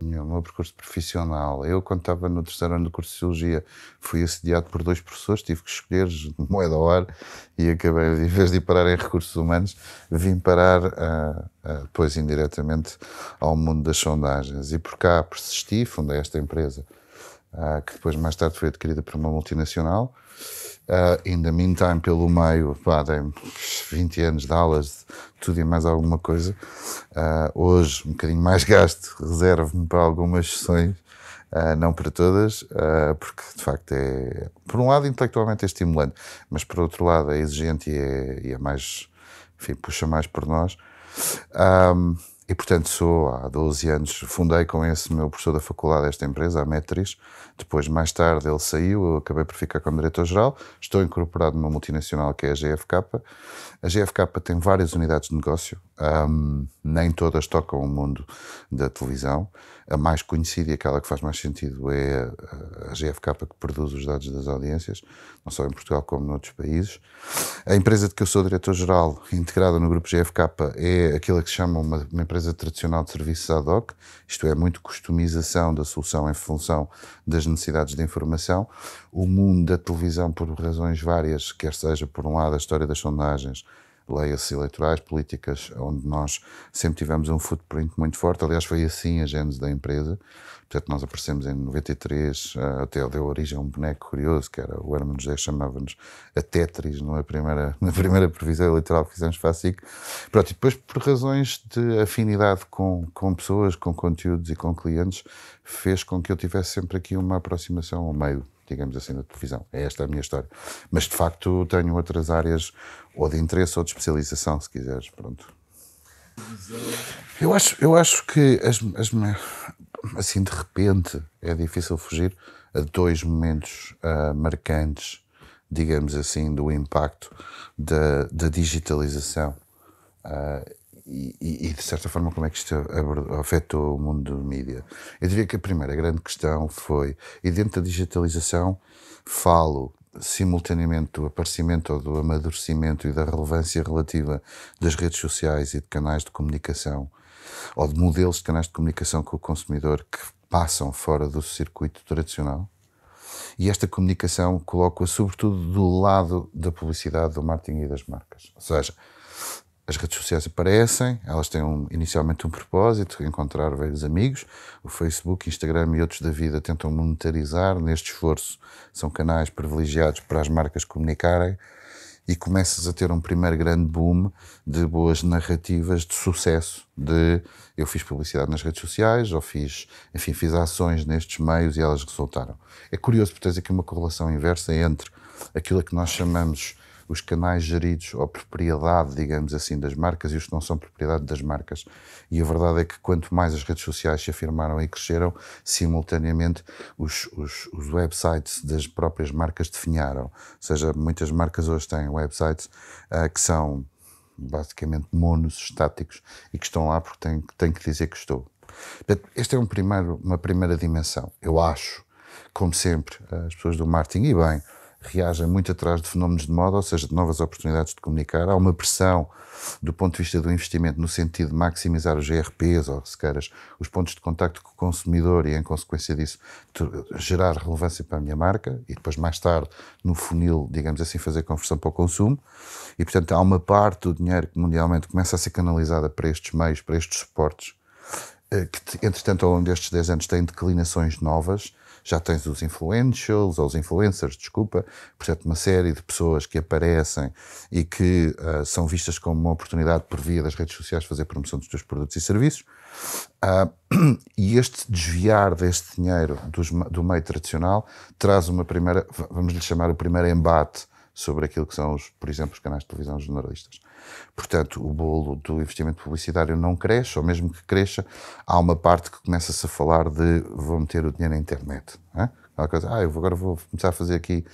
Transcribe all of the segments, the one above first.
O meu percurso profissional. Eu, quando estava no terceiro ano do curso de Sociologia, fui assediado por dois professores, tive que escolher moeda ao ar e acabei, em vez de ir parar em recursos humanos, vim parar uh, uh, depois indiretamente ao mundo das sondagens. E por cá persisti, fundei esta empresa, uh, que depois mais tarde foi adquirida por uma multinacional. Uh, in the meantime, pelo meio, pá, dei 20 anos de aulas, tudo e mais alguma coisa. Uh, hoje, um bocadinho mais gasto, reservo-me para algumas sessões, uh, não para todas, porque de facto é, por um lado, intelectualmente é estimulante, mas por outro lado, é exigente e é, e é mais, enfim, puxa mais por nós. Um, e, portanto, sou há 12 anos, fundei com esse meu professor da faculdade esta empresa, a Metris. Depois, mais tarde, ele saiu, eu acabei por ficar como diretor-geral. Estou incorporado numa multinacional que é a GFK. A GFK tem várias unidades de negócio, um, nem todas tocam o mundo da televisão. A mais conhecida e aquela que faz mais sentido é a GFK, que produz os dados das audiências, não só em Portugal como noutros países. A empresa de que eu sou diretor-geral, integrada no grupo GFK, é aquilo que se chama uma, uma empresa tradicional de serviços ad hoc, isto é, muito customização da solução em função das necessidades de informação. O mundo da televisão, por razões várias, quer seja por um lado a história das sondagens, leia-se eleitorais, políticas, onde nós sempre tivemos um footprint muito forte. Aliás, foi assim a gênese da empresa. Portanto, nós aparecemos em 93, eh, até deu origem a um boneco curioso, que era o Hermano José, chamava-nos a Tetris, na primeira, na primeira previsão eleitoral que fizemos para a SIC. Pronto, e depois, por razões de afinidade com, com pessoas, com conteúdos e com clientes, fez com que eu tivesse sempre aqui uma aproximação ao meio digamos assim, da televisão. É esta a minha história. Mas, de facto, tenho outras áreas, ou de interesse ou de especialização, se quiseres. Pronto. Eu acho, eu acho que, as, as, assim, de repente, é difícil fugir a dois momentos uh, marcantes, digamos assim, do impacto da, da digitalização. Uh, e, e, de certa forma, como é que isto afetou o mundo do mídia? Eu diria que a primeira grande questão foi, e dentro da digitalização, falo simultaneamente do aparecimento ou do amadurecimento e da relevância relativa das redes sociais e de canais de comunicação, ou de modelos de canais de comunicação com o consumidor que passam fora do circuito tradicional. E esta comunicação coloca sobretudo do lado da publicidade, do marketing e das marcas. Ou seja, as redes sociais aparecem, elas têm um, inicialmente um propósito, encontrar velhos amigos. O Facebook, Instagram e outros da vida tentam monetarizar neste esforço. São canais privilegiados para as marcas comunicarem e começas a ter um primeiro grande boom de boas narrativas de sucesso, de eu fiz publicidade nas redes sociais ou fiz, enfim, fiz ações nestes meios e elas resultaram. É curioso porque tens aqui uma correlação inversa entre aquilo que nós chamamos os canais geridos ou propriedade, digamos assim, das marcas e os que não são propriedade das marcas. E a verdade é que quanto mais as redes sociais se afirmaram e cresceram, simultaneamente os, os, os websites das próprias marcas definharam. Ou seja, muitas marcas hoje têm websites uh, que são basicamente monos estáticos e que estão lá porque têm, têm que dizer que estou. Esta é um primeiro, uma primeira dimensão. Eu acho, como sempre, as pessoas do marketing, e bem, reagem muito atrás de fenómenos de moda, ou seja, de novas oportunidades de comunicar. Há uma pressão do ponto de vista do investimento no sentido de maximizar os GRPs, ou se queiras, os pontos de contacto com o consumidor e, em consequência disso, gerar relevância para a minha marca e depois, mais tarde, no funil, digamos assim, fazer conversão para o consumo. E, portanto, há uma parte do dinheiro que mundialmente começa a ser canalizada para estes meios, para estes suportes, eh, que, entretanto, ao longo destes 10 anos têm declinações novas já tens os influentials, ou os influencers, desculpa, portanto, uma série de pessoas que aparecem e que uh, são vistas como uma oportunidade por via das redes sociais fazer promoção dos teus produtos e serviços. Uh, e este desviar deste dinheiro dos, do meio tradicional traz uma primeira, vamos lhe chamar o primeiro embate sobre aquilo que são, os, por exemplo, os canais de televisão jornalistas. Portanto, o bolo do investimento publicitário não cresce, ou mesmo que cresça, há uma parte que começa-se a falar de vou meter o dinheiro na internet. É? Coisa, ah, eu agora vou começar a fazer aqui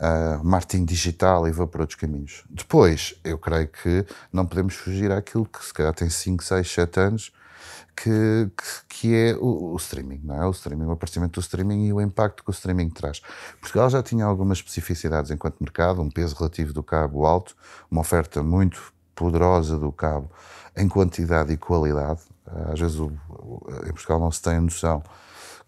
uh, marketing digital e vou para outros caminhos. Depois, eu creio que não podemos fugir àquilo que se calhar tem 5, 6, 7 anos, que, que, é o, o, streaming, não é? O streaming, o aparecimento do streaming e o impacto que o streaming traz. Portugal já tinha algumas especificidades enquanto mercado, um peso relativo do cabo alto, uma oferta muito poderosa do cabo em quantidade e qualidade. Às vezes o, o, em Portugal não se tem a noção,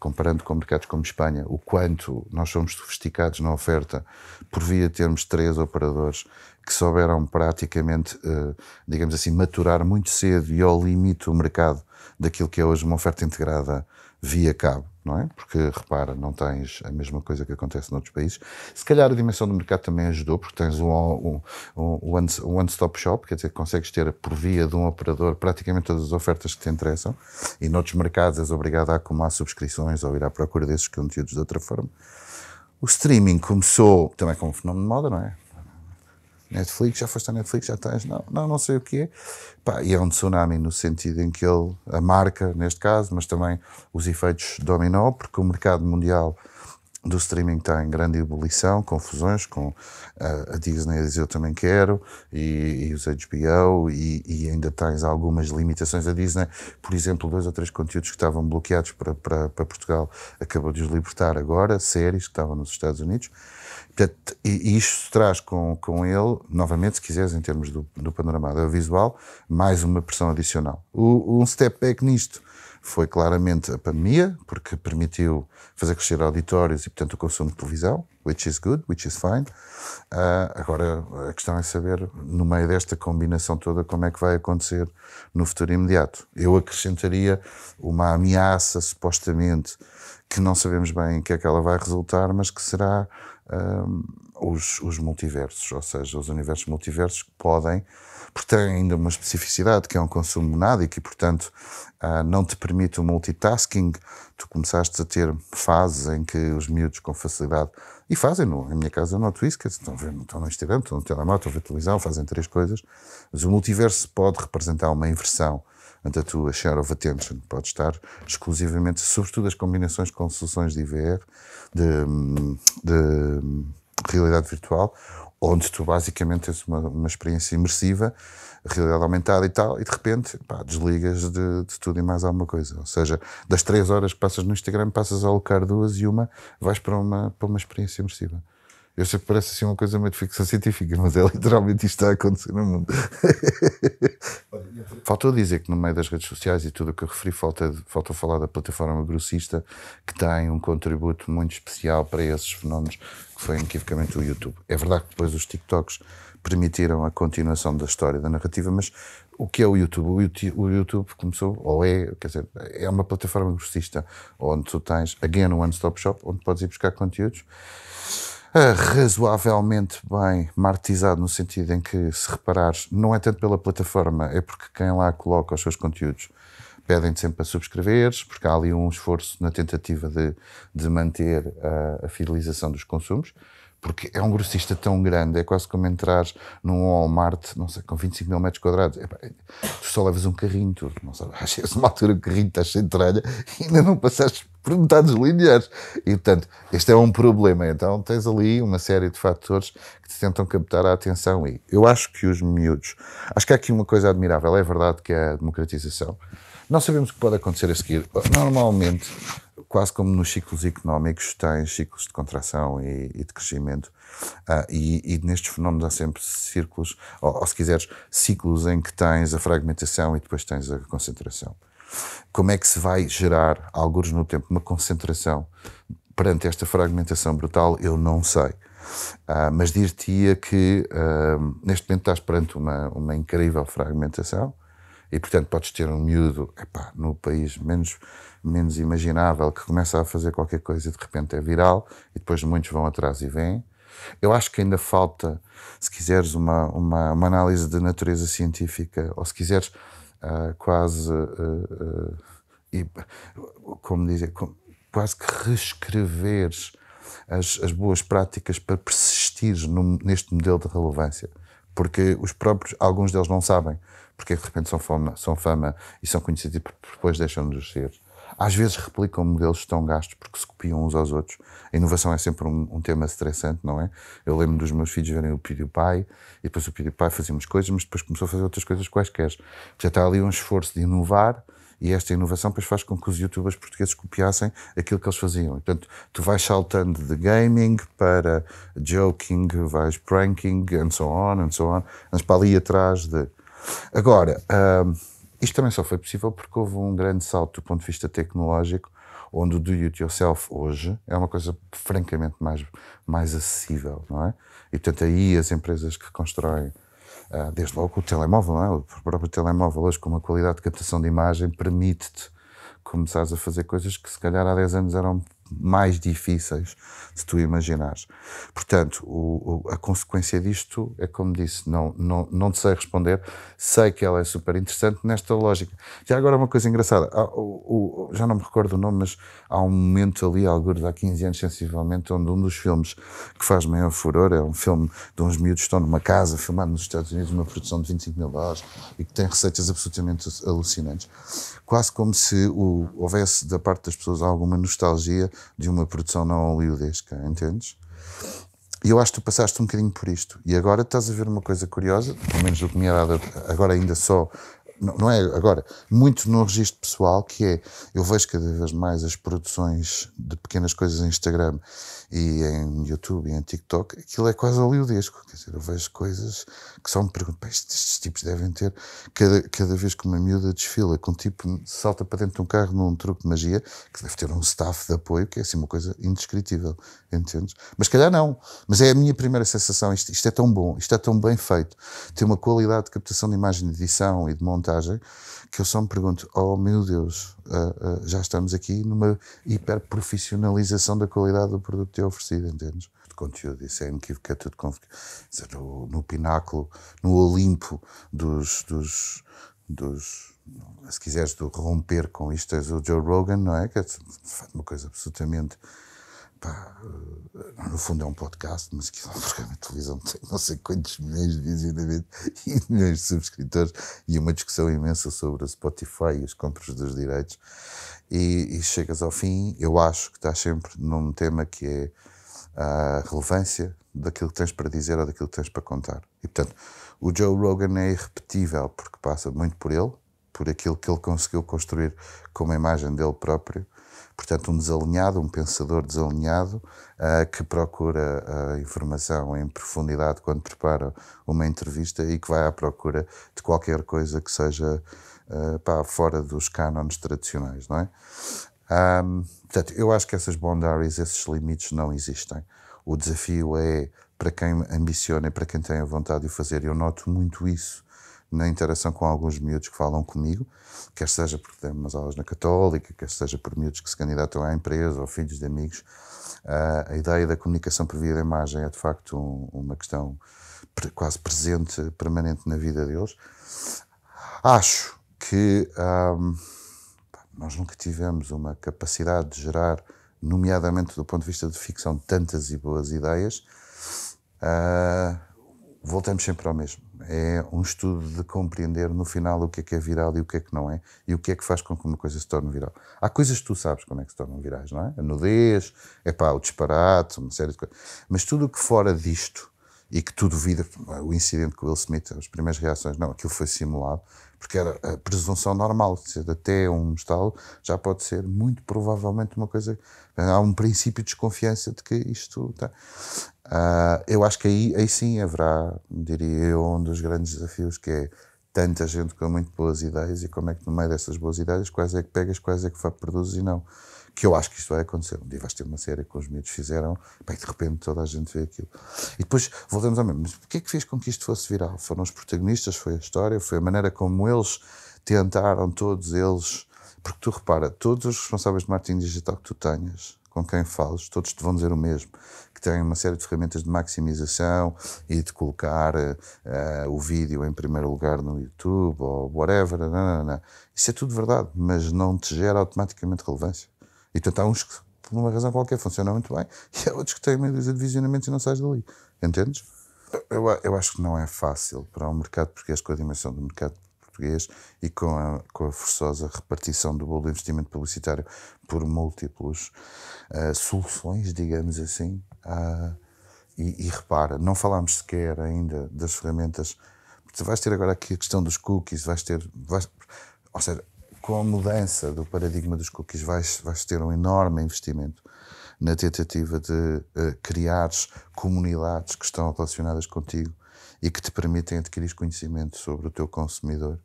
comparando com mercados como Espanha, o quanto nós somos sofisticados na oferta por via termos três operadores que souberam praticamente, uh, digamos assim, maturar muito cedo e ao limite o mercado daquilo que é hoje uma oferta integrada via cabo, não é? Porque, repara, não tens a mesma coisa que acontece noutros países. Se calhar a dimensão do mercado também ajudou, porque tens um, um, um, um one-stop shop, quer dizer, consegues ter por via de um operador praticamente todas as ofertas que te interessam, e noutros mercados és obrigado a acumular subscrições ou ir à procura desses conteúdos de outra forma. O streaming começou também como um fenómeno de moda, não é? Netflix, já foste à Netflix, já tens, não, não, não sei o que é. Pá, e é um tsunami no sentido em que ele, a marca, neste caso, mas também os efeitos dominó, porque o mercado mundial do streaming está em grande ebulição, confusões com a, a Disney a dizer eu também quero, e, e os HBO, e, e, ainda tens algumas limitações. A Disney, por exemplo, dois ou três conteúdos que estavam bloqueados para, para, para Portugal, acabou de os libertar agora, séries que estavam nos Estados Unidos. Portanto, e isto traz com, com ele, novamente, se quiseres, em termos do, do panorama audiovisual, mais uma pressão adicional. O, um step back nisto foi claramente a pandemia, porque permitiu fazer crescer auditórios e, portanto, o consumo de televisão, which is good, which is fine. Uh, agora, a questão é saber, no meio desta combinação toda, como é que vai acontecer no futuro imediato. Eu acrescentaria uma ameaça, supostamente, que não sabemos bem em que é que ela vai resultar, mas que será um, os, os, multiversos, ou seja, os universos multiversos que podem, porque têm ainda uma especificidade que é um consumo monádico e, portanto, uh, não te permite o multitasking. Tu começaste a ter fases em que os miúdos com facilidade, e fazem, no, em minha casa eu noto isso, que estão, estão no Instagram, estão no telemóvel, estão a ver televisão, fazem três coisas, mas o multiverso pode representar uma inversão Portanto, a tua share of attention pode estar exclusivamente, sobretudo as combinações com soluções de IVR, de, de realidade virtual, onde tu basicamente tens uma, uma experiência imersiva, realidade aumentada e tal, e de repente pá, desligas de, de, tudo e mais alguma coisa. Ou seja, das três horas que passas no Instagram, passas a alocar duas e uma vais para uma, para uma experiência imersiva. Eu sei que parece assim uma coisa meio de ficção científica, mas é literalmente isto está a acontecer no mundo. Faltou dizer que no meio das redes sociais e tudo o que eu referi, falta, faltou falar da plataforma grossista, que tem um contributo muito especial para esses fenómenos, que foi inequivocamente o YouTube. É verdade que depois os TikToks permitiram a continuação da história, da narrativa, mas o que é? O YouTube, o YouTube começou, ou é, quer dizer, é uma plataforma grossista, onde tu tens, again, um one-stop shop, onde podes ir buscar conteúdos razoavelmente bem martizado no sentido em que, se reparares, não é tanto pela plataforma, é porque quem lá coloca os seus conteúdos pedem-te sempre a subscreveres, porque há ali um esforço na tentativa de, de manter a, a fidelização dos consumos porque é um grossista tão grande, é quase como entrares num Walmart, não sei, com 25 mil metros quadrados. Tu só levas um carrinho, tu não sabes, achas uma altura o carrinho está cheio de tralha e ainda não passaste por metade dos lineares. E, portanto, este é um problema. Então, tens ali uma série de fatores que te tentam captar a atenção. E eu acho que os miúdos. Acho que há aqui uma coisa admirável. É verdade que é a democratização. Não sabemos o que pode acontecer a seguir. Normalmente, quase como nos ciclos económicos, tens ciclos de contração e, e de crescimento. Uh, e, e, nestes fenómenos há sempre círculos, ou, ou se quiseres, ciclos em que tens a fragmentação e depois tens a concentração. Como é que se vai gerar, alguns no tempo, uma concentração perante esta fragmentação brutal? Eu não sei. Uh, mas dir-te-ia que uh, neste momento estás perante uma, uma incrível fragmentação e, portanto, podes ter um miúdo epá, no país menos, menos imaginável que começa a fazer qualquer coisa e de repente é viral e depois muitos vão atrás e vêm. Eu acho que ainda falta, se quiseres, uma, uma, uma análise de natureza científica ou se quiseres uh, quase, uh, e, como dizer, quase que reescreveres as, as boas práticas para persistir neste modelo de relevância. Porque os próprios, alguns deles não sabem, porque de repente são fama, são fama e são conhecidos e depois deixam de ser. Às vezes replicam modelos tão gastos porque se copiam uns aos outros. A inovação é sempre um, um tema estressante, não é? Eu lembro dos meus filhos verem o PewDiePie e depois o PewDiePie fazia umas coisas, mas depois começou a fazer outras coisas quaisquer. Já está ali um esforço de inovar e esta inovação depois faz com que os youtubers portugueses copiassem aquilo que eles faziam. Portanto, tu vais saltando de gaming para joking, vais pranking, and so on, and so on, mas para ali atrás de Agora, uh, isto também só foi possível porque houve um grande salto do ponto de vista tecnológico, onde o do it yourself hoje é uma coisa francamente mais, mais acessível, não é? E portanto aí as empresas que constroem uh, desde logo o telemóvel, não é? o próprio telemóvel hoje com uma qualidade de captação de imagem permite-te começares a fazer coisas que se calhar há 10 anos eram mais difíceis se tu imaginares. Portanto, o, o, a consequência disto é como disse, não, não, não te sei responder, sei que ela é super interessante nesta lógica. Já agora uma coisa engraçada, há, o, já não me recordo o nome, mas há um momento ali, alguns há 15 anos sensivelmente, onde um dos filmes que faz maior furor é um filme de uns miúdos que estão numa casa, filmado nos Estados Unidos, uma produção de 25 mil dólares e que tem receitas absolutamente alucinantes. Quase como se houvesse da parte das pessoas alguma nostalgia de uma produção não hollywoodesca, entendes? E eu acho que tu passaste um bocadinho por isto. E agora estás a ver uma coisa curiosa, pelo menos do que me é dado agora ainda só não, não é agora, muito no registro pessoal, que é, eu vejo cada vez mais as produções de pequenas coisas em Instagram e em YouTube e em TikTok, aquilo é quase hollywoodesco, quer dizer, eu vejo coisas que só me pergunto, estes, estes, tipos devem ter, cada, cada vez que uma miúda desfila com um tipo, salta para dentro de um carro num truque de magia, que deve ter um staff de apoio, que é assim uma coisa indescritível, entendes? Mas calhar não, mas é a minha primeira sensação, isto, isto é tão bom, isto é tão bem feito, tem uma qualidade de captação de imagem, de edição e de montagem que eu só me pergunto: oh meu Deus, uh, uh, já estamos aqui numa hiperprofissionalização da qualidade do produto que é oferecido, entendes? De conteúdo, isso é inequívoco, é tudo dizer, no, no, pináculo, no Olimpo dos, dos, dos se quiseres, romper com isto, és o Joe Rogan, não é? Que é uma coisa absolutamente Pá, eh, no fundo é um podcast, mas aquilo é um programa de televisão tem não sei quantos milhões de visionamento e milhões de subscritores e uma discussão imensa sobre a Spotify e os compras dos direitos. E, e chegas ao fim, eu acho que estás sempre num tema que é a relevância daquilo que tens para dizer ou daquilo que tens para contar. E portanto, o Joe Rogan é irrepetível porque passa muito por ele, por aquilo que ele conseguiu construir com uma imagem dele próprio portanto, um desalinhado, um pensador desalinhado, uh, que procura a informação em profundidade quando prepara uma entrevista e que vai à procura de qualquer coisa que seja uh, pá, fora dos cânones tradicionais, não é? Um, portanto, eu acho que essas boundaries, esses limites não existem. O desafio é para quem ambiciona e para quem tem a vontade de o fazer. Eu noto muito isso na interação com alguns miúdos que falam comigo, quer seja porque dei umas aulas na Católica, quer seja por miúdos que se candidatam à empresa ou filhos de amigos, uh, a ideia da comunicação por via da imagem é de facto um, uma questão quase presente, permanente na vida deles. Acho que nós nunca tivemos uma capacidade de gerar, nomeadamente do ponto de vista de ficção, tantas e boas ideias. Uh, voltamos sempre ao mesmo é um estudo de compreender no final o que é que é viral e o que é que não é, e o que é que faz com que uma coisa se torne viral. Há coisas que tu sabes como é que se tornam virais, não é? A nudez, é pá, o disparate, uma série de coisas. Mas tudo o que fora disto, e que tu duvidas, o incidente com o Will Smith, as primeiras reações, não, aquilo foi simulado, porque era a presunção normal, seja, até um estalo já pode ser muito provavelmente uma coisa. Há um princípio de desconfiança de que isto está. Uh, eu acho que aí, aí sim haverá, diria eu, um dos grandes desafios que é tanta gente com muito boas ideias e como é que no meio dessas boas ideias quais é que pegas, quais é que produzes e não. Que eu acho que isto vai acontecer. Um dia vais ter uma série que os miúdos fizeram, bem, de repente toda a gente vê aquilo. E depois voltamos ao mesmo. Mas o que é que fez com que isto fosse viral? Foram os protagonistas, foi a história, foi a maneira como eles tentaram, todos eles. Porque tu repara, todos os responsáveis de marketing digital que tu tenhas, com quem fales, todos te vão dizer o mesmo que tem uma série de ferramentas de maximização e de colocar uh, o vídeo em primeiro lugar no YouTube ou whatever. Não, não, não. Isso é tudo verdade, mas não te gera automaticamente relevância. E portanto há uns que, por uma razão qualquer, funcionam muito bem e há outros que têm meio de visionamentos e não sais dali. Entendes? Eu, eu acho que não é fácil para um mercado português, com a dimensão do mercado português e com a, com a forçosa repartição do bolo de investimento publicitário por múltiplos uh, soluções, digamos assim. Uh, e, e, repara, não falámos sequer ainda das ferramentas. Tu vais ter agora aqui a questão dos cookies, vais ter. Vais, ou seja, com a mudança do paradigma dos cookies, vais, vais ter um enorme investimento na tentativa de uh, criares comunidades que estão relacionadas contigo e que te permitem adquirir conhecimento sobre o teu consumidor.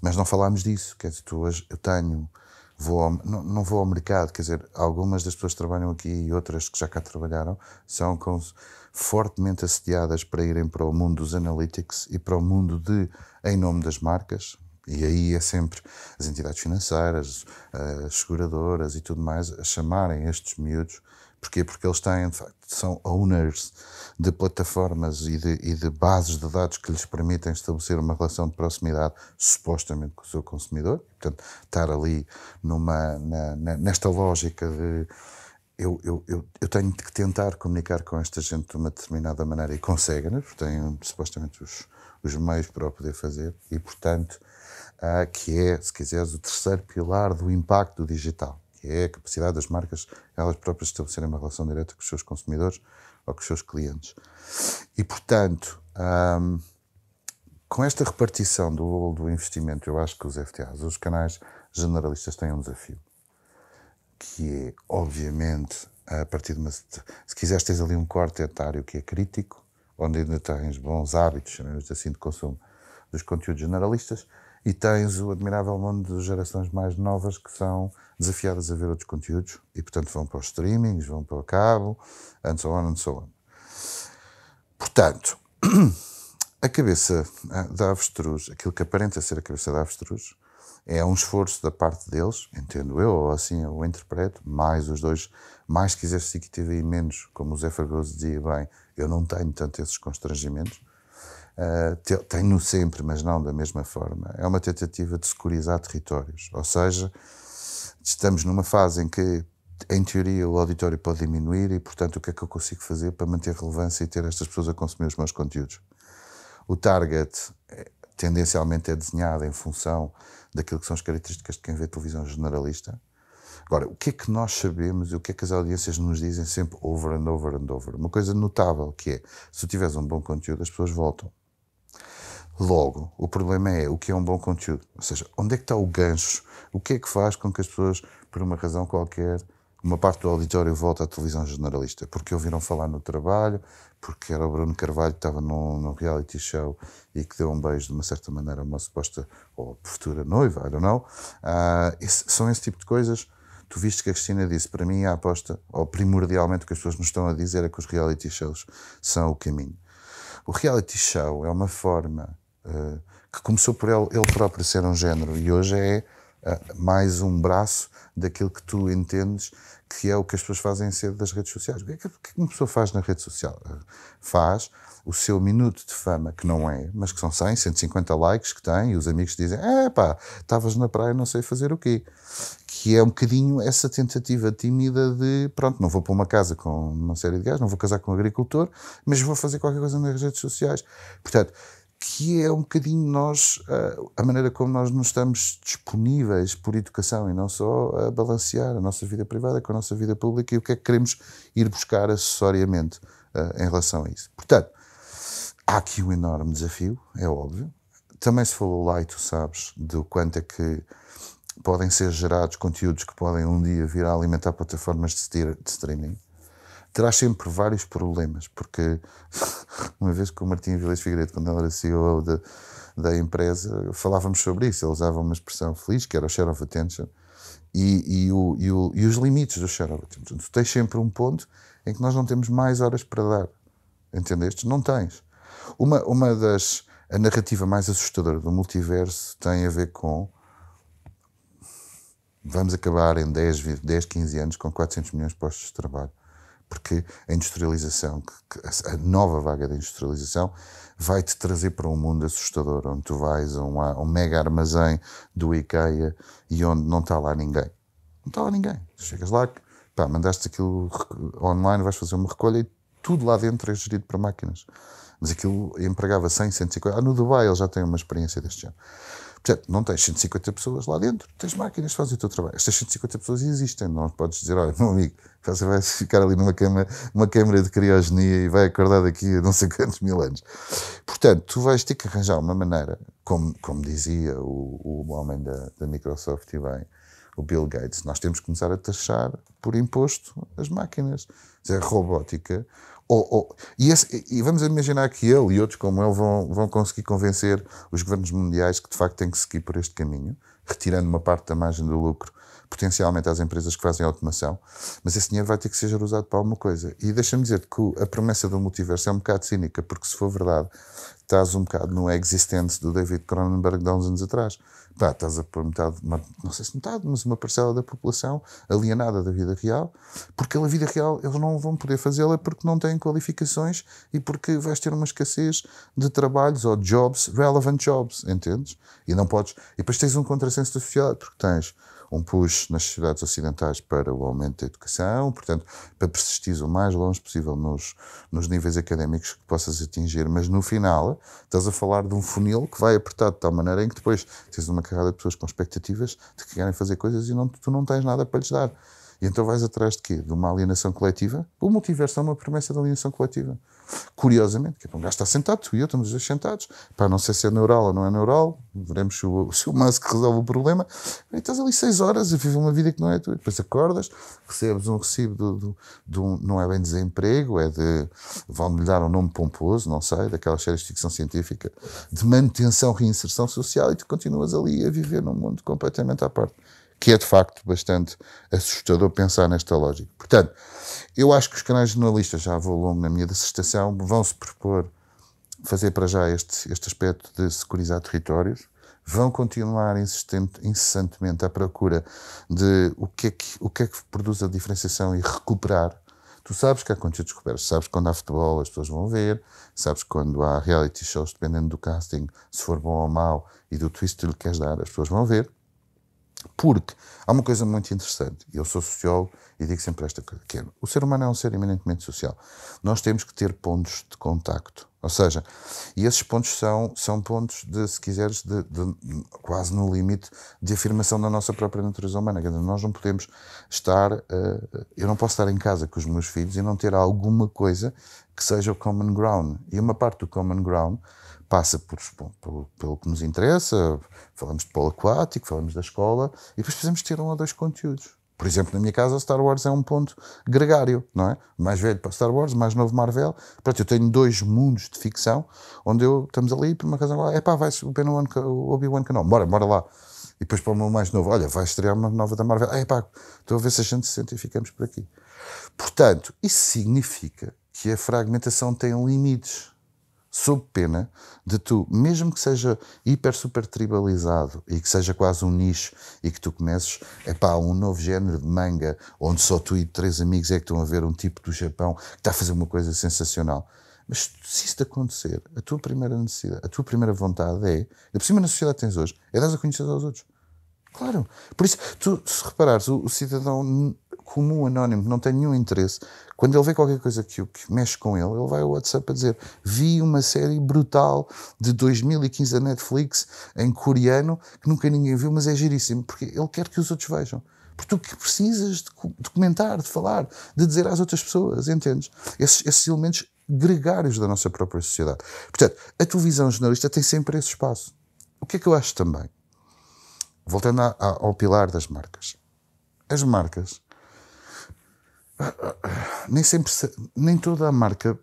Mas não falámos disso, quer dizer, tu hoje eu tenho, vou ao, não, não, vou ao mercado, quer dizer, algumas das pessoas que trabalham aqui e outras que já cá trabalharam são com, fortemente assediadas para irem para o mundo dos analytics e para o mundo de, em nome das marcas, e aí é sempre as entidades financeiras, as seguradoras e tudo mais a chamarem estes miúdos. Porquê? Porque eles têm, de facto, são owners de plataformas e de, e de, bases de dados que lhes permitem estabelecer uma relação de proximidade, supostamente, com o seu consumidor. Portanto, estar ali numa, na, nesta lógica de eu, eu, eu, eu, tenho que tentar comunicar com esta gente de uma determinada maneira e conseguem, né? porque têm supostamente os, os meios para o poder fazer e, portanto, uh, que é, se quiseres, o terceiro pilar do impacto digital, que é a capacidade das marcas elas próprias estabelecerem uma relação direta com os seus consumidores ou com os seus clientes. E, portanto, um, com esta repartição do, do investimento, eu acho que os FTAs, os canais generalistas, têm um desafio, que é, obviamente, a partir de uma. Se quiseres, tens ali um corte etário que é crítico, onde ainda tens bons hábitos, chamemos assim, de consumo dos conteúdos generalistas, e tens o admirável mundo de gerações mais novas que são desafiadas a ver outros conteúdos e, portanto, vão para os streamings, vão para o cabo, and so on and so on. Portanto, a cabeça ah, da avestruz, aquilo que aparenta ser a cabeça da avestruz, é um esforço da parte deles, entendo eu, ou assim eu interpreto, mais os dois, mais quiser tive e menos, como o Zé Fragoso dizia bem, eu não tenho tanto esses constrangimentos, Uh, tenho sempre, mas não da mesma forma. É uma tentativa de securizar territórios. Ou seja, estamos numa fase em que, em teoria, o auditório pode diminuir e, portanto, o que é que eu consigo fazer para manter relevância e ter estas pessoas a consumir os meus conteúdos? O target é, tendencialmente é desenhado em função daquilo que são as características de quem vê televisão generalista. Agora, o que é que nós sabemos e o que é que as audiências nos dizem sempre over and over and over? Uma coisa notável que é, se tu tiveres um bom conteúdo, as pessoas voltam. Logo, o problema é o que é um bom conteúdo. Ou seja, onde é que está o gancho? O que é que faz com que as pessoas, por uma razão qualquer, uma parte do auditório volta à televisão generalista? Porque ouviram falar no trabalho, porque era o Bruno Carvalho que estava num, num reality show e que deu um beijo de uma certa maneira a uma suposta ou futura noiva, I don't know. Uh, esse, são esse tipo de coisas. Tu viste que a Cristina disse, para mim a aposta, ou primordialmente o que as pessoas nos estão a dizer é que os reality shows são o caminho. O reality show é uma forma uh, que começou por ele, ele próprio ser um género e hoje é uh, mais um braço daquilo que tu entendes que é o que as pessoas fazem ser das redes sociais. O que é que uma pessoa faz na rede social? Uh, faz o seu minuto de fama, que não é, mas que são 100, 150 likes que tem, e os amigos dizem: é pá, estavas na praia, não sei fazer o quê. Que é um bocadinho essa tentativa tímida de: pronto, não vou para uma casa com uma série de gajos, não vou casar com um agricultor, mas vou fazer qualquer coisa nas redes sociais. Portanto, que é um bocadinho nós, a maneira como nós nos estamos disponíveis por educação e não só a balancear a nossa vida privada com a nossa vida pública e o que é que queremos ir buscar acessoriamente em relação a isso. Portanto, há aqui um enorme desafio, é óbvio. Também se falou lá, e tu sabes, do quanto é que podem ser gerados conteúdos que podem um dia vir a alimentar plataformas de, streaming traz sempre vários problemas, porque uma vez com o Martim Vilas Figueiredo, quando ele era CEO de, da empresa, falávamos sobre isso. Ele usava uma expressão feliz, que era o share of attention, e, e, o, e, o, e os limites do share of attention. Tu tens sempre um ponto em que nós não temos mais horas para dar. Entendeste? Não tens. Uma, uma das. A narrativa mais assustadora do multiverso tem a ver com. Vamos acabar em 10, 10 15 anos com 400 milhões de postos de trabalho porque a industrialização, a nova vaga da industrialização, vai-te trazer para um mundo assustador, onde tu vais a um, a um mega armazém do IKEA e onde não está lá ninguém. Não está lá ninguém. Chegas lá, pá, mandaste aquilo online, vais fazer uma recolha e tudo lá dentro é gerido para máquinas. Mas aquilo empregava 100, 150. Ah, no Dubai eles já têm uma experiência deste género. Portanto, não tens 150 pessoas lá dentro, tens máquinas que fazem o teu trabalho. Estas 150 pessoas existem, não podes dizer, olha, meu amigo, você vai ficar ali numa cama, uma câmara de criogenia e vai acordar daqui a não sei quantos mil anos. Portanto, tu vais ter que arranjar uma maneira, como, como dizia o, o homem da, da Microsoft e bem, o Bill Gates, nós temos que começar a taxar por imposto as máquinas. Dizer, robótica ou, ou, e, esse, e, vamos imaginar que ele e outros como ele vão, vão conseguir convencer os governos mundiais que de facto têm que seguir por este caminho, retirando uma parte da margem do lucro potencialmente às empresas que fazem automação, mas esse dinheiro vai ter que ser usado para alguma coisa. E deixa-me dizer que a promessa do multiverso é um bocado cínica, porque se for verdade, estás um bocado no existence do David Cronenberg de há uns anos atrás. Pá, estás a pôr metade, uma, não sei se metade, mas uma parcela da população alienada da vida real, porque a vida real eles não vão poder fazê-la porque não têm qualificações e porque vais ter uma escassez de trabalhos ou jobs, relevant jobs, entendes? E não podes. E depois tens um contrassenso da sociedade, porque tens um push nas sociedades ocidentais para o aumento da educação, portanto, para persistir o mais longe possível nos, nos níveis académicos que possas atingir, mas no final estás a falar de um funil que vai apertar de tal maneira em que depois tens uma carrada de pessoas com expectativas de que querem fazer coisas e não, tu não tens nada para lhes dar. E então vais atrás de quê? De uma alienação coletiva? O multiverso é uma promessa de alienação coletiva. Curiosamente, que é um gajo está sentado, tu e eu estamos dois sentados. Para não sei se é neural ou não é neural, veremos se o, se o Musk resolve o problema. E estás ali seis horas a viver uma vida que não é tua. Depois acordas, recebes um recibo de um, não é bem desemprego, é de. vão-me dar um nome pomposo, não sei, daquelas séries de ficção científica, de manutenção, reinserção social, e tu continuas ali a viver num mundo completamente à parte que é de facto bastante assustador pensar nesta lógica. Portanto, eu acho que os canais jornalistas, já vou longo na minha dissertação, vão se propor fazer para já este, este aspecto de securizar territórios, vão continuar incessantemente à procura de o que, é que, o que é que produz a diferenciação e recuperar. Tu sabes que há conteúdos descobertos, sabes quando há futebol as pessoas vão ver, sabes quando há reality shows, dependendo do casting, se for bom ou mau e do twist que lhe queres dar, as pessoas vão ver. Porque há uma coisa muito interessante, eu sou sociólogo e digo sempre esta coisa, que é, o ser humano é um ser eminentemente social. Nós temos que ter pontos de contacto. Ou seja, e esses pontos são, são pontos de, se quiseres, de, de, quase no limite de afirmação da nossa própria natureza humana. Nós não podemos estar, uh, eu não posso estar em casa com os meus filhos e não ter alguma coisa que seja o common ground. E uma parte do common ground passa por, pelo, que nos interessa, falamos de polo aquático, falamos da escola, e depois precisamos ter um ou dois conteúdos. Por exemplo, na minha casa, Star Wars é um ponto gregário, não é? Mais velho para Star Wars, mais novo Marvel. Portanto, eu tenho dois mundos de ficção onde eu, estamos ali para uma casa lá, é pá, vai o o Obi-Wan Kenobi, bora, bora lá. E depois para o meu mais novo, olha, vai estrear uma nova da Marvel, é pá, estou a ver se a gente se sente e ficamos por aqui. Portanto, isso significa que a fragmentação tem limites sob pena de tu, mesmo que seja hiper super tribalizado e que seja quase um nicho e que tu comeces, é pá, um novo género de manga onde só tu e três amigos é que estão a ver um tipo do Japão que está a fazer uma coisa sensacional. Mas se isto acontecer, a tua primeira necessidade, a tua primeira vontade é, e por cima na sociedade tens hoje, é dar a conhecer aos outros. Claro. Por isso, tu, se reparares, o, o cidadão comum, anónimo, que não tem nenhum interesse, quando ele vê qualquer coisa que, que mexe com ele, ele vai ao WhatsApp a dizer: Vi uma série brutal de 2015 da Netflix em coreano que nunca ninguém viu, mas é giríssimo, porque ele quer que os outros vejam. Porque tu que precisas de, comentar, de falar, de dizer às outras pessoas, entendes? Esses, esses elementos gregários da nossa própria sociedade. Portanto, a televisão jornalista tem sempre esse espaço. O que é que eu acho também? Voltando a, a, ao pilar das marcas. As marcas nem sempre nem toda a marca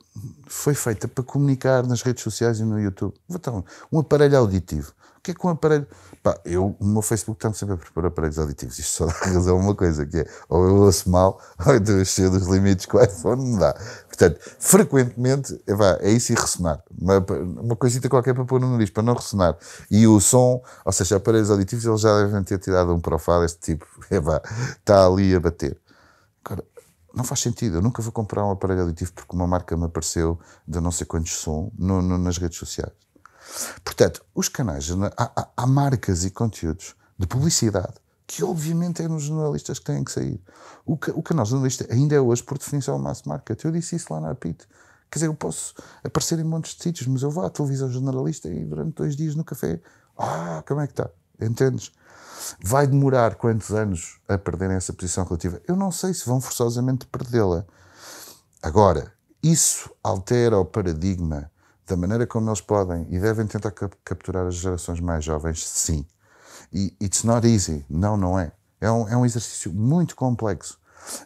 foi feita para comunicar nas redes sociais e no YouTube. Então, um aparelho auditivo. O que é que um aparelho. Pá, eu, o meu Facebook está-me sempre a propor aparelhos auditivos. Isto só dá razão a uma coisa, que é ou eu ouço mal, ou eu estou cheio dos limites que o iPhone me dá. Portanto, frequentemente, é, é isso e ressonar. Uma, uma coisita qualquer para pôr no nariz, para não ressonar. E o som, ou seja, aparelhos auditivos, eles já devem ter tirado um profile deste tipo. É, está ali a bater. Agora, não faz sentido. Eu nunca vou comprar um aparelho auditivo porque uma marca me apareceu de não sei quantos som no, no, nas redes sociais. Portanto, os canais, há, há, há, marcas e conteúdos de publicidade que obviamente é nos jornalistas que têm que sair. O, o canal jornalista ainda é hoje, por definição, o mass market. Eu disse isso lá na APIT. Quer dizer, eu posso aparecer em montes de sítios, mas eu vou à televisão jornalista e durante dois dias no café, ah, como é que está? Entendes? Vai demorar quantos anos a perderem essa posição relativa? Eu não sei se vão forçosamente perdê-la. Agora, isso altera o paradigma da maneira como eles podem e devem tentar capturar as gerações mais jovens? Sim. E it's not easy. Não, não é. É um, é um exercício muito complexo.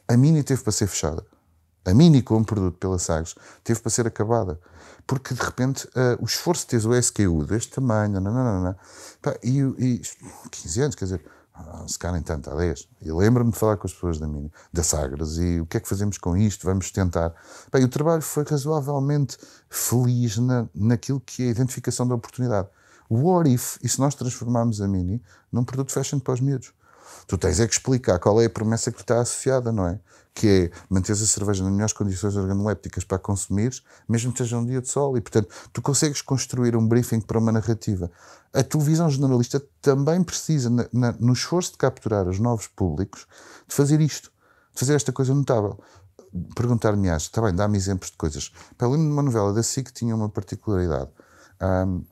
A Mini teve para ser fechada. a Mini como produto pela Sagres, teve para ser acabada. Porque de repente uh, o esforço de teres o SKU deste tamanho, pá, e, e 15 anos, quer dizer, ah, se calhar tanto, há 10. E lembro-me de falar com as pessoas da Mini, da Sagres, e o que é que fazemos com isto? Vamos tentar. E o trabalho foi razoavelmente feliz na, naquilo que é a identificação da oportunidade. O what if, e se nós transformarmos a Mini num produto fashion para os miúdos? Tu tens é que explicar qual é a promessa que está associada, não é? Que é manter a cerveja nas melhores condições organolépticas para consumir, mesmo que seja um dia de sol. E, portanto, tu consegues construir um briefing para uma narrativa. A televisão jornalista também precisa, na, na, no esforço de capturar os novos públicos, de fazer isto, de fazer esta coisa notável. Perguntar-me, acho, está bem, dá-me exemplos de coisas. Para além de uma novela da SIC, tinha uma particularidade, um,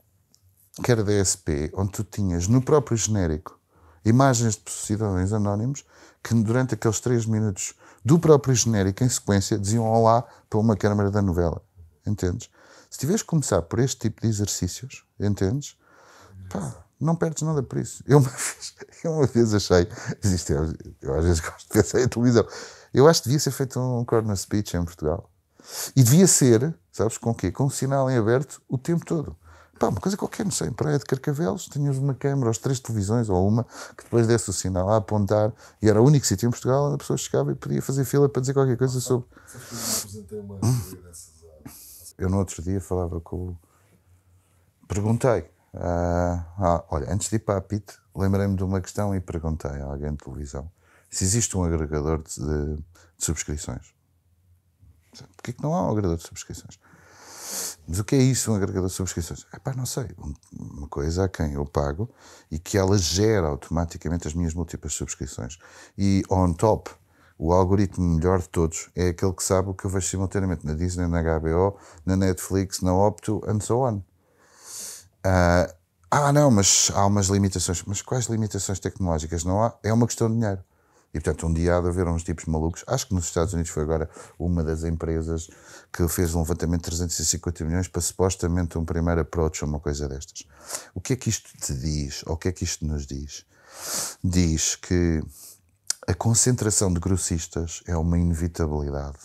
que era da SP, onde tu tinhas no próprio genérico imagens de cidadãos anónimos que durante aqueles três minutos do próprio genérico, em sequência, diziam olá para uma câmara da novela. Entendes? Se tiveres que começar por este tipo de exercícios, entendes? Pá, não perdes nada por isso. Eu uma vez, eu uma vez achei, existe, eu, eu às vezes gosto de pensar em televisão, eu acho que devia ser feito um corner speech em Portugal. E devia ser, sabes com o quê? Com um sinal em aberto o tempo todo. Pá, uma coisa qualquer, não sei, em Praia de Carcavelos, tinhas uma câmara, ou três televisões, ou uma, que depois desse o sinal a apontar, e era o único sítio em Portugal onde a pessoa chegava e podia fazer fila para dizer qualquer coisa sobre. Eu no outro dia falava com. Perguntei. Uh, ah, olha, antes de ir para a PIT, lembrei-me de uma questão e perguntei a alguém de televisão se existe um agregador de, de, de subscrições. Porquê que não há um agregador de subscrições? Mas o que é isso, um agregador de subscrições? É pá, não sei. Uma coisa a quem eu pago e que ela gera automaticamente as minhas múltiplas subscrições. E on top, o algoritmo melhor de todos é aquele que sabe o que eu vejo simultaneamente na Disney, na HBO, na Netflix, na Opto and so on. Uh, ah, não, mas há umas limitações. Mas quais limitações tecnológicas? Não há. É uma questão de dinheiro. E, portanto, um dia há de haver uns tipos malucos. Acho que nos Estados Unidos foi agora uma das empresas que fez um levantamento de 350 milhões para supostamente um primeiro approach ou uma coisa destas. O que é que isto te diz? Ou o que é que isto nos diz? Diz que a concentração de grossistas é uma inevitabilidade.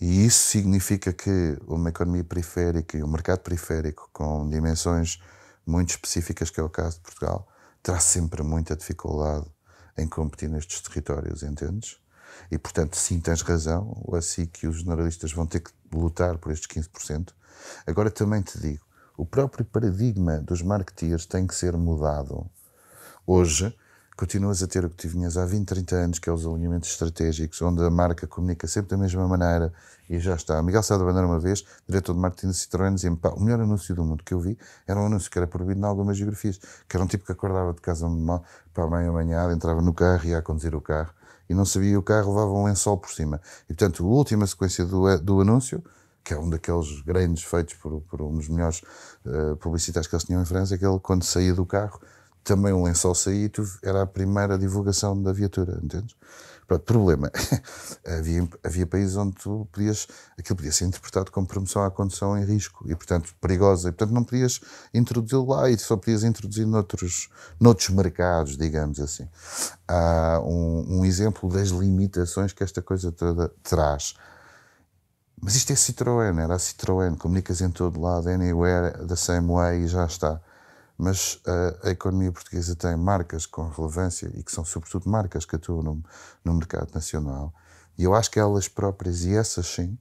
E isso significa que uma economia periférica e um mercado periférico com dimensões muito específicas, que é o caso de Portugal, terá sempre muita dificuldade em competir nestes territórios, entendes? E, portanto, sim, tens razão, assim que os jornalistas vão ter que lutar por estes 15%. Agora também te digo, o próprio paradigma dos marketeers tem que ser mudado. Hoje, continuas a ter o que tu vinhas há 20, 30 anos, que é os alinhamentos estratégicos, onde a marca comunica sempre da mesma maneira e já está. Miguel Sá da Bandeira, uma vez, diretor de marketing da Citroën, dizia-me, o melhor anúncio do mundo que eu vi era um anúncio que era proibido em algumas geografias, que era um tipo que acordava de casa para a meia manhã, entrava no carro e ia a conduzir o carro e não sabia o carro, levava um lençol por cima. E, portanto, a última sequência do, do anúncio que é um daqueles grandes feitos por, por um dos melhores uh, publicitários que eles tinham em França, é que ele, quando saía do carro, também um lençol tu, era a primeira divulgação da viatura, entendes? Pronto, problema. havia, havia países onde tu podias, aquilo podia ser interpretado como promoção à condução em risco e, portanto, perigosa. E, portanto, não podias introduzi-lo lá e só podias introduzir noutros, noutros mercados, digamos assim. Há um, um exemplo das limitações que esta coisa toda traz. Mas isto é Citroën, era a Citroën, comunicas em todo lado, anywhere, the same way e já está mas a, a, economia portuguesa tem marcas com relevância e que são sobretudo marcas que atuam no, no mercado nacional. E eu acho que elas próprias, e essas sim,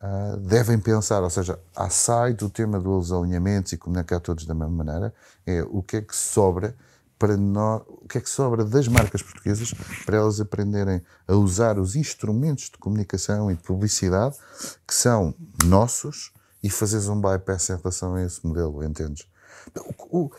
uh, devem pensar, ou seja, a sai do tema dos alinhamentos e comunicar todos da mesma maneira, é o que é que sobra para nós, o que é que sobra das marcas portuguesas para elas aprenderem a usar os instrumentos de comunicação e de publicidade que são nossos e fazeres um bypass em relação a esse modelo, entendes? O, o,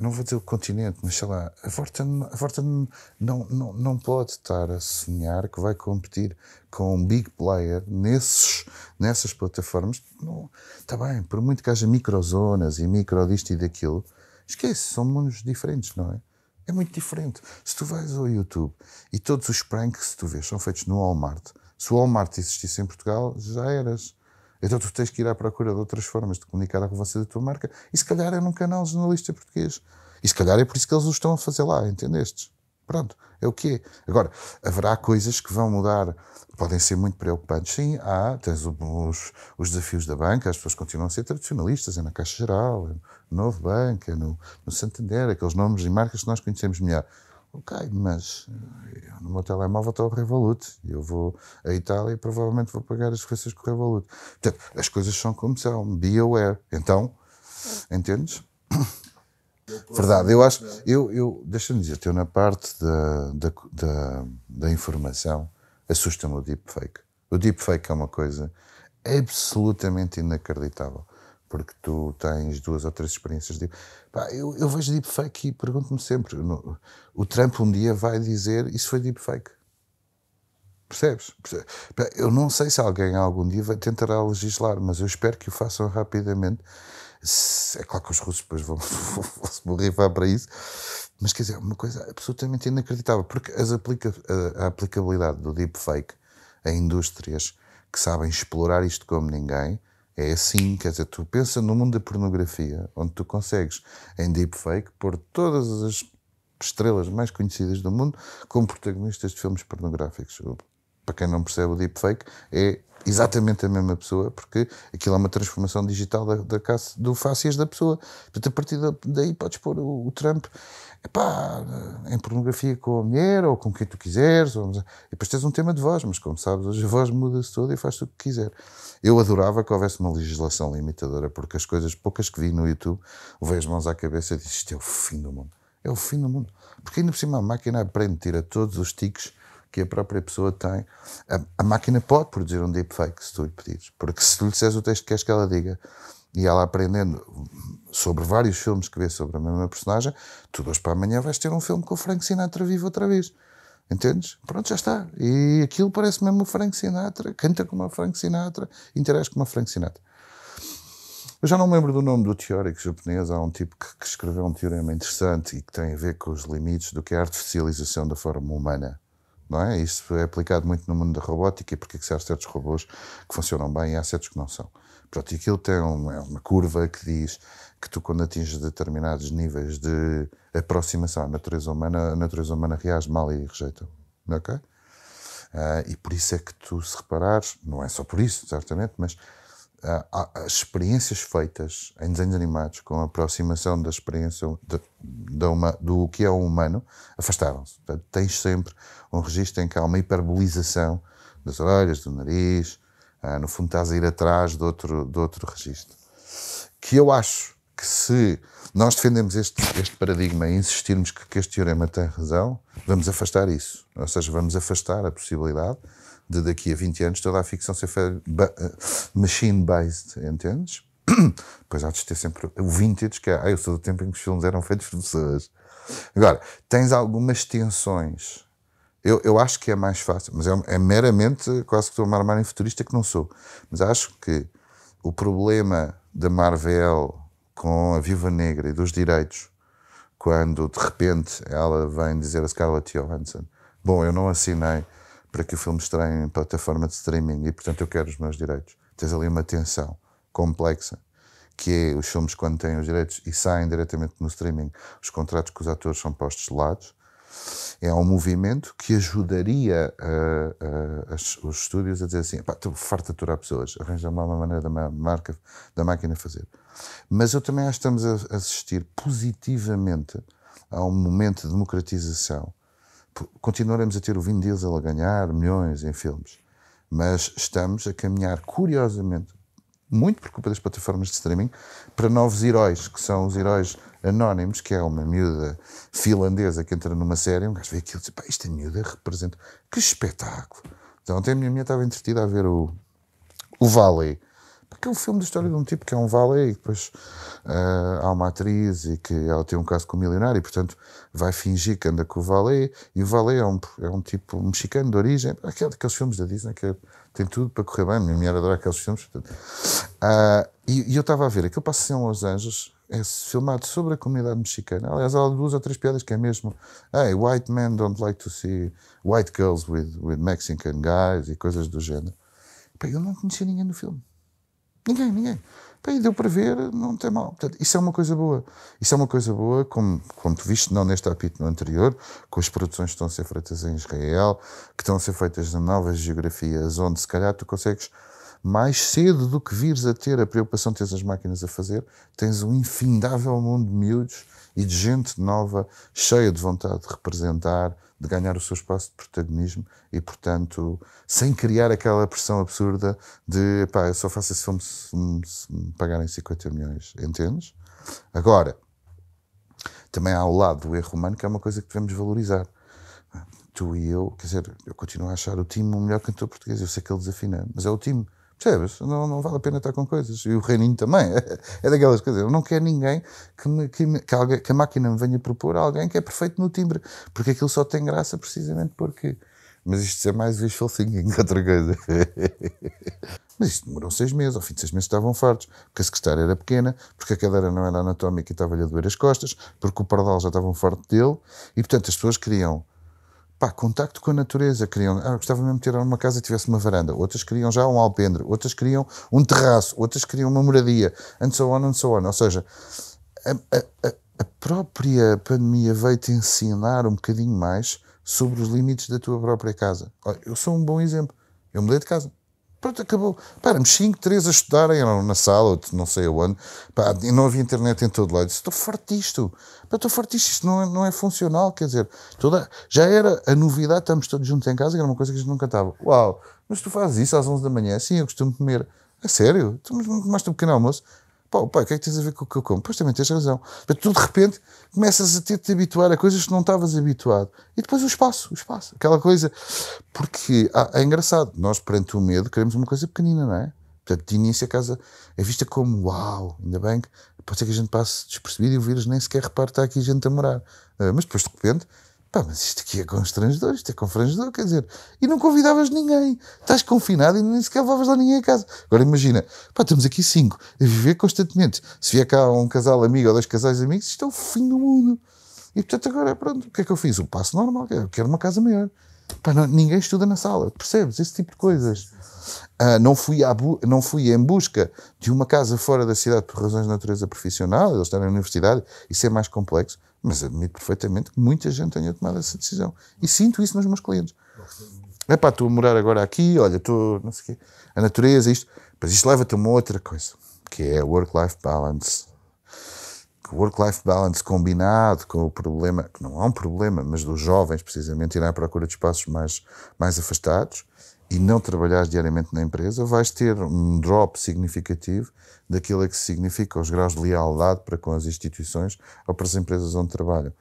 não vou dizer o continente, mas sei lá, a Vorten, a Vorten não, não, não pode estar a sonhar que vai competir com um big player nesses, nessas plataformas. Não, está bem, por muito que haja microzonas e micro disto e daquilo, esquece, são mundos diferentes, não é? É muito diferente. Se tu vais ao YouTube e todos os pranks que tu vês são feitos no Walmart, se o Walmart existisse em Portugal, já eras. Então tu tens que ir à procura de outras formas de comunicar a relevância da tua marca. E se calhar é num canal jornalista português. E se calhar é por isso que eles o estão a fazer lá, entendestes? Pronto, é o que é. Agora, haverá coisas que vão mudar, podem ser muito preocupantes. Sim, há, tens os, os desafios da banca, as pessoas continuam a ser tradicionalistas, é na Caixa Geral, é no Novo Banco, é no, no Santander, aqueles nomes e marcas que nós conhecemos melhor. Ok, mas eh, no meu telemóvel está o Revolut. Eu vou à Itália e provavelmente vou pagar as refeições com o Revolut. Portanto, as coisas são como são. Be aware. Então, entendes? Verdade, eu acho. Eu, eu, Deixa-me dizer, eu na parte da, da, da, da informação assusta-me o deepfake. O deepfake é uma coisa absolutamente inacreditável porque tu tens duas ou três experiências de. Pá, eu, eu vejo deepfake e pergunto-me sempre: no, o Trump um dia vai dizer isso foi deepfake. Percebes? Pá, eu não sei se alguém algum dia vai tentará legislar, mas eu espero que o façam rapidamente. É claro que os russos depois vão, vão se borrifar para isso, mas quer dizer, uma coisa absolutamente inacreditável, porque as aplica, a, a aplicabilidade do deepfake a indústrias que sabem explorar isto como ninguém é assim, quer dizer, tu pensa no mundo da pornografia, onde tu consegues, em deepfake, pôr todas as estrelas mais conhecidas do mundo como protagonistas de filmes pornográficos. Para quem não percebe o deepfake, é exatamente a mesma pessoa, porque aquilo é uma transformação digital da, da do fácias da pessoa. Portanto, a partir daí podes pôr o, o Trump epá, em pornografia com a mulher ou com quem tu quiseres. Ou, e depois tens um tema de voz, mas como sabes, hoje a voz muda-se toda e faz o que quiser. Eu adorava que houvesse uma legislação limitadora, porque as coisas poucas que vi no YouTube, levei as mãos à cabeça e disse: Isto é o fim do mundo. É o fim do mundo. Porque ainda por cima a máquina aprende, tira todos os tiques que a própria pessoa tem. A, a, máquina pode produzir um deepfake se tu lhe pedires, porque se tu lhe disseres o texto que queres que ela diga e ela aprendendo sobre vários filmes que vê sobre a mesma personagem, tu hoje para amanhã vais ter um filme com o Frank Sinatra vivo outra vez. Entendes? Pronto, já está. E aquilo parece mesmo o Frank Sinatra, canta como o Frank Sinatra, interage como o Frank Sinatra. Eu já não me lembro do nome do teórico japonês, há um tipo que, que, escreveu um teorema interessante e que tem a ver com os limites do que é a artificialização da forma humana. Não é? Isso é aplicado muito no mundo da robótica e porque é que há certos robôs que funcionam bem e há certos que não são. Pronto, e aquilo tem uma, é uma curva que diz que tu, quando atinges determinados níveis de aproximação à natureza humana, a natureza humana reage mal e rejeita. Ok? Uh, e por isso é que tu, se reparares, não é só por isso, certamente, mas as experiências feitas em desenhos animados com a aproximação da experiência de, de uma, do que é o humano afastaram-se. Tens sempre um registro em que há uma hiperbolização das orelhas, do nariz, uh, no fundo estás a ir atrás de outro, de outro registro. Que eu acho que se nós defendemos este, este paradigma e insistirmos que, que, este teorema tem razão, vamos afastar isso. Ou seja, vamos afastar a possibilidade de daqui a 20 anos toda a ficção ser eh, machine-based, entendes? Pois há de ter sempre o vintage, que é, ah, eu sou do tempo em que os filmes eram feitos por pessoas. Agora, tens algumas tensões. Eu, eu acho que é mais fácil, mas é, é meramente, quase que estou a me armar em futurista, que não sou. Mas acho que o problema da Marvel com a Viva Negra e dos direitos, quando de repente ela vem dizer a Scarlett Johansson: Bom, eu não assinei para que o filme estreie em plataforma de streaming e, portanto, eu quero os meus direitos. Tens ali uma tensão complexa, que é os filmes, quando têm os direitos e saem diretamente no streaming, os contratos com os atores são postos de lado. É um movimento que ajudaria uh, uh, os estúdios a dizer assim: pá, tu farta aturar pessoas, arranja uma maneira da marca, da máquina fazer. Mas eu também acho que estamos a assistir positivamente a um momento de democratização. Continuaremos a ter o Vin Diesel a ganhar milhões em filmes, mas estamos a caminhar curiosamente, muito por culpa das plataformas de streaming, para novos heróis, que são os heróis anónimos, que é uma miúda finlandesa que entra numa série, um gajo vê aquilo e diz, pá, esta miúda representa... Que espetáculo! Então ontem a minha mulher estava entretida a ver o, o Valley, porque é filme da história de um tipo que é um valet e depois uh, há uma atriz e que ela tem um caso com o um milionário e, portanto, vai fingir que anda com o valet. E o valet é um, é um tipo mexicano de origem, aquele daqueles filmes da Disney que tem tudo para correr bem. Minha mulher adora aqueles filmes. Uh, e, e, eu estava a ver, aquilo passa-se em Los Angeles, é filmado sobre a comunidade mexicana. Aliás, há duas ou três piadas que é mesmo: Hey, white men don't like to see white girls with, with Mexican guys e coisas do género. eu não conhecia ninguém no filme. Ninguém, ninguém. E deu para ver, não tem mal. Portanto, isso é uma coisa boa. Isso é uma coisa boa, como, como tu viste, não neste apito no anterior, com as produções que estão a ser feitas em Israel, que estão a ser feitas em novas geografias, onde se calhar tu consegues mais cedo do que vires a ter a preocupação de ter as máquinas a fazer, tens um infindável mundo de miúdos e de gente nova, cheia de vontade de representar, de ganhar o seu espaço de protagonismo e, portanto, sem criar aquela pressão absurda de pá, eu só faço esse filme se me, pagarem 50 milhões, entendes? Agora, também há o lado do erro humano que é uma coisa que devemos valorizar. Tu e eu, quer dizer, eu continuo a achar o time o melhor cantor português, eu sei que ele desafina, mas é o time. Percebes? Não, não vale a pena estar com coisas. E o reininho também. É, daquelas coisas. Eu não quero ninguém que, me, que, me, que, alguém, que, a máquina me venha propor alguém que é perfeito no timbre. Porque aquilo só tem graça precisamente porque. Mas isto é mais wishful thinking que outra coisa. Mas isto demorou seis meses. Ao fim de seis meses estavam fartos. Porque a secretária era pequena, porque a cadeira não era anatómica e estava-lhe a doer as costas, porque o pardal já estava um farto dele. E portanto as pessoas queriam pá, contacto com a natureza. Queriam, ah, gostava mesmo de ter uma casa que tivesse uma varanda. Outras queriam já um alpendre. Outras queriam um terraço. Outras queriam uma moradia. And so on, and so on. Ou seja, a, a, a própria pandemia veio-te ensinar um bocadinho mais sobre os limites da tua própria casa. Eu sou um bom exemplo. Eu mudei de casa. Pronto, acabou. Pá, 5, 3 a estudarem, eram na sala, não sei aonde, pá, e não havia internet em todo lado. Estou farto. Pá, estou farto isto não é, não é funcional, quer dizer, toda, já era a novidade, estamos todos juntos em casa, que era uma coisa que a gente nunca estava. Uau, mas tu fazes isso às 11 da manhã? Sim, eu costumo comer. A sério? Tu mais um pequeno almoço? Pá, pai, o que é que tens a ver com o que eu como? Pois também tens razão. Mas tu de repente começas a ter de te habituar a coisas que não estavas habituado. E depois o espaço, o espaço, aquela coisa. Porque ah, é engraçado, nós perante o medo queremos uma coisa pequenina, não é? Portanto, de início a casa é vista como uau, ainda bem que pode ser que a gente passe despercebido e o vírus nem sequer repare que está aqui gente a morar. Uh, mas depois de repente Pá, mas isto aqui é constrangedor, isto é confrangedor, quer dizer, e não convidavas ninguém. Estás confinado e nem sequer levavas lá ninguém a casa. Agora imagina, pá, estamos aqui cinco, a viver constantemente. Se vier cá um casal amigo ou dois casais amigos, isto é o fim do mundo. E portanto agora, pronto, o que é que eu fiz? O passo normal, eu quero uma casa maior. Pá, não, ninguém estuda na sala, percebes? Esse tipo de coisas. Uh, não, fui não fui em busca de uma casa fora da cidade por razões de natureza profissional, eles estão na universidade, isso é mais complexo mas admito perfeitamente que muita gente tenha tomado essa decisão. E sinto isso nos meus clientes. É pá, estou a morar agora aqui, olha, estou, não sei o quê, a natureza, isto. Mas isto leva-te a uma outra coisa, que é work-life balance. O work-life balance combinado com o problema, que não é um problema, mas dos jovens, precisamente, irem à procura de espaços mais, mais afastados e não trabalhares diariamente na empresa, vais ter um drop significativo daquilo que significa os graus de lealdade para com as instituições ou para as empresas onde trabalham.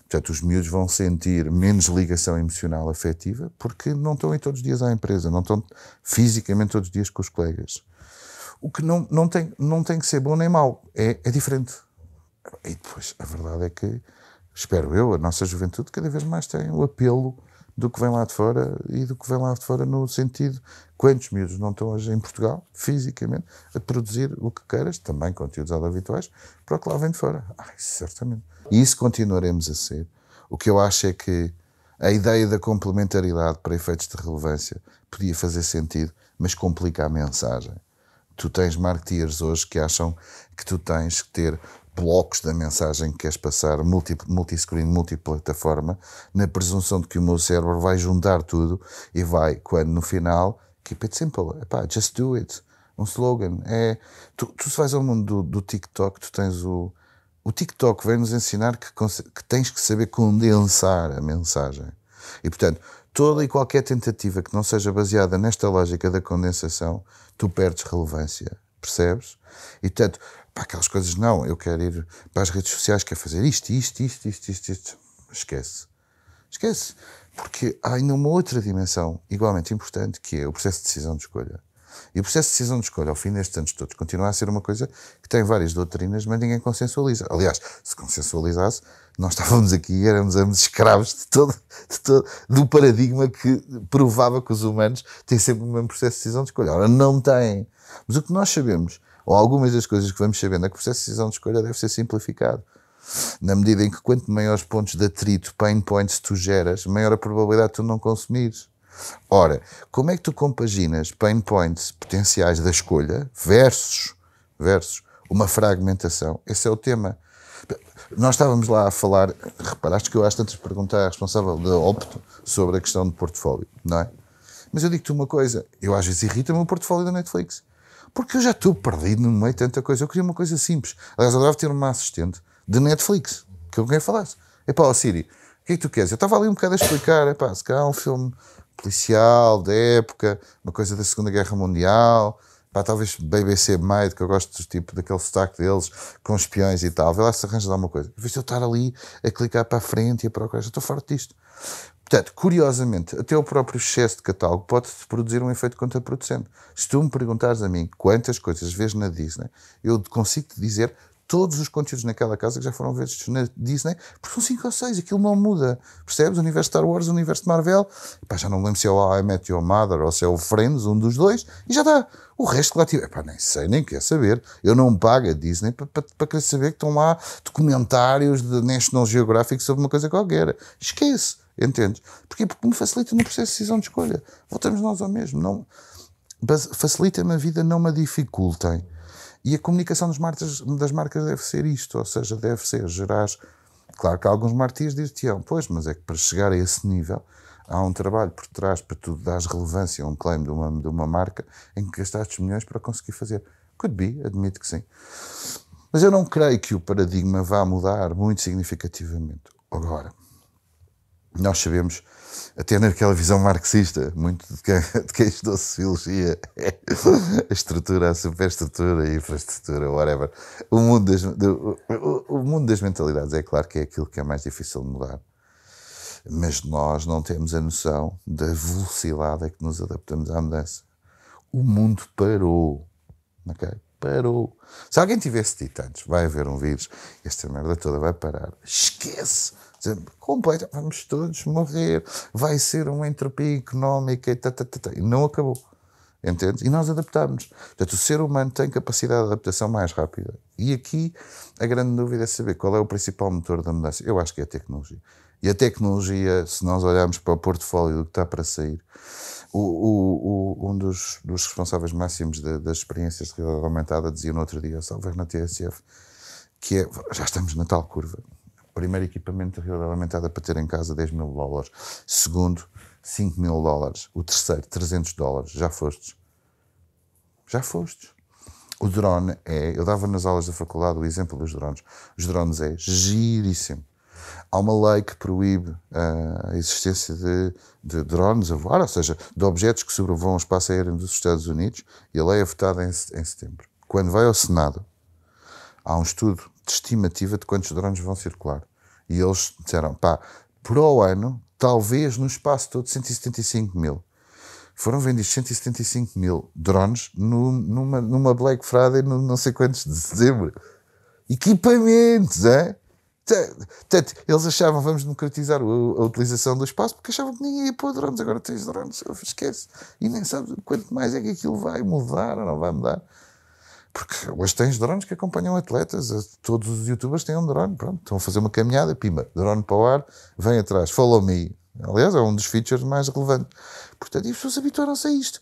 Portanto, os miúdos vão sentir menos ligação emocional afetiva porque não estão aí todos os dias à empresa, não estão fisicamente todos os dias com os colegas. O que não, não, tem, não tem que ser bom nem mau, é, é diferente. E depois, a verdade é que, espero eu, a nossa juventude cada vez mais tem o apelo do que vem lá de fora e do que vem lá de fora no sentido quantos miúdos não estão hoje em Portugal, fisicamente, a produzir o que queiras, também conteúdos audiovisuais, para o que lá vem de fora. Ai, certamente. E isso continuaremos a ser. O que eu acho é que a ideia da complementaridade para efeitos de relevância podia fazer sentido, mas complica a mensagem. Tu tens marketeers hoje que acham que tu tens que ter blocos da mensagem que queres passar, multi-screen, multiplataforma, na presunção de que o meu cérebro vai juntar tudo e vai, quando no final, keep it simple, epá, just do it. Um slogan. É, tu, tu se vais ao mundo do, do TikTok, tu tens o. O TikTok vem nos ensinar que, que tens que saber condensar a mensagem. E, portanto, toda e qualquer tentativa que não seja baseada nesta lógica da condensação, tu perdes relevância. Percebes? E, portanto, para aquelas coisas, não, eu quero ir para as redes sociais, quero fazer isto, isto, isto, isto, isto, isto. Esquece. Esquece. Porque há ainda uma outra dimensão igualmente importante que é o processo de decisão de escolha. E o processo de decisão de escolha, ao fim destes anos todos, continua a ser uma coisa que tem várias doutrinas, mas ninguém consensualiza. Aliás, se consensualizasse, nós estávamos aqui e éramos ambos escravos de todo, de todo, do paradigma que provava que os humanos têm sempre o mesmo processo de decisão de escolha. Ora, não têm. Mas o que nós sabemos ou algumas das coisas que vamos sabendo é que o processo de decisão de escolha deve ser simplificado. Na medida em que quanto maiores pontos de atrito, pain points tu geras, maior a probabilidade de tu não consumires. Ora, como é que tu compaginas pain points potenciais da escolha versus versus uma fragmentação. Esse é o tema. Nós estávamos lá a falar, reparaste que eu acho tantas perguntar à responsável da Opto sobre a questão do portfólio, não é? Mas eu digo-te uma coisa, eu às vezes irrita-me o portfólio da Netflix. Porque eu já estou perdido no meio de tanta coisa. Eu queria uma coisa simples. Aliás, eu adorava ter uma assistente de Netflix, que eu queria falasse. Epá, ó Siri, o que é que tu queres? Eu estava ali um bocado a explicar, epá, se calhar um filme policial, da época, uma coisa da Segunda Guerra Mundial, pá, talvez BBC Made, que eu gosto do tipo daquele sotaque deles, com espiões e tal, vê lá se arranja alguma coisa. Em vez de eu estar ali a clicar para a frente e a procurar, já estou farto disto. Portanto, curiosamente, até o próprio excesso de catálogo pode produzir um efeito contraproducente. Se tu me perguntares a mim quantas coisas vês na Disney, eu consigo te dizer todos os conteúdos naquela casa que já foram vistos na Disney, porque são 5 ou 6, aquilo não muda. Percebes? O universo Star Wars, o universo de Marvel, pá, já não lembro se é o I Met Your Mother ou se é o Friends, um dos dois, e já está. O resto lá tive, pá, nem sei, nem quer saber. Eu não pago a Disney para querer saber que estão lá documentários de National Geographic sobre uma coisa qualquer. Esquece, entendes? Porquê? Porque me facilita no processo de decisão de escolha. Voltamos nós ao mesmo. Não, facilita-me a vida, não me dificultem. E a comunicação das marcas, das marcas deve ser isto, ou seja, deve ser gerar. Claro que alguns martins dizem, pois, mas é que para chegar a esse nível há um trabalho por trás para tu dares relevância a um claim de uma, de uma marca em que gastaste milhões para conseguir fazer. Could be, admito que sim. Mas eu não creio que o paradigma vá mudar muito significativamente. Agora, nós sabemos até naquela visão marxista, muito de quem, de quem estudou sociologia, a estrutura, a superestrutura, a infraestrutura, whatever. O mundo, das, do, o, o mundo das mentalidades é claro que é aquilo que é mais difícil de mudar. Mas nós não temos a noção da velocidade a que nos adaptamos à mudança. O mundo parou. ok? Parou. Se alguém tivesse dito antes, vai haver um vírus, esta merda toda vai parar. Esquece! Completa, vamos todos morrer, vai ser uma entropia económica e, tá, tá, tá, e não acabou. Entende? E nós adaptamos. Portanto, o ser humano tem capacidade de adaptação mais rápida. E aqui a grande dúvida é saber qual é o principal motor da mudança. Eu acho que é a tecnologia. E a tecnologia, se nós olharmos para o portfólio do que está para sair, o, o, o, um dos, dos, responsáveis máximos de, das experiências de realidade aumentada dizia no outro dia, salvo na TSF, que é, já estamos na tal curva primeiro equipamento de realidade aumentada para ter em casa 10 mil dólares. Segundo, 5 mil dólares. O terceiro, 300 dólares. Já fostes? Já fostes. O drone é. Eu dava nas aulas da faculdade o exemplo dos drones. Os drones é giríssimo. Há uma lei que proíbe uh, a existência de, de, drones a voar, ou seja, de objetos que sobrevoam o espaço aéreo dos Estados Unidos, e a lei é votada em, em setembro. Quando vai ao Senado, há um estudo de estimativa de quantos drones vão circular. E eles disseram, pá, por ao ano, talvez no espaço todo 175 mil. Foram vendidos 175 mil drones no, numa, numa Black Friday no não sei quantos de dezembro. Equipamentos, é? Portanto, eles achavam vamos democratizar a, utilização do espaço porque achavam que ninguém ia pôr drones. Agora tens drones, esquece. E nem sabes quanto mais é que aquilo vai mudar ou não vai mudar. Porque hoje tens drones que acompanham atletas, todos os youtubers têm um drone, pronto, estão a fazer uma caminhada, pima, drone para o ar, vem atrás, follow me. Aliás, é um dos features mais relevantes. Portanto, e as pessoas habituaram-se a isto.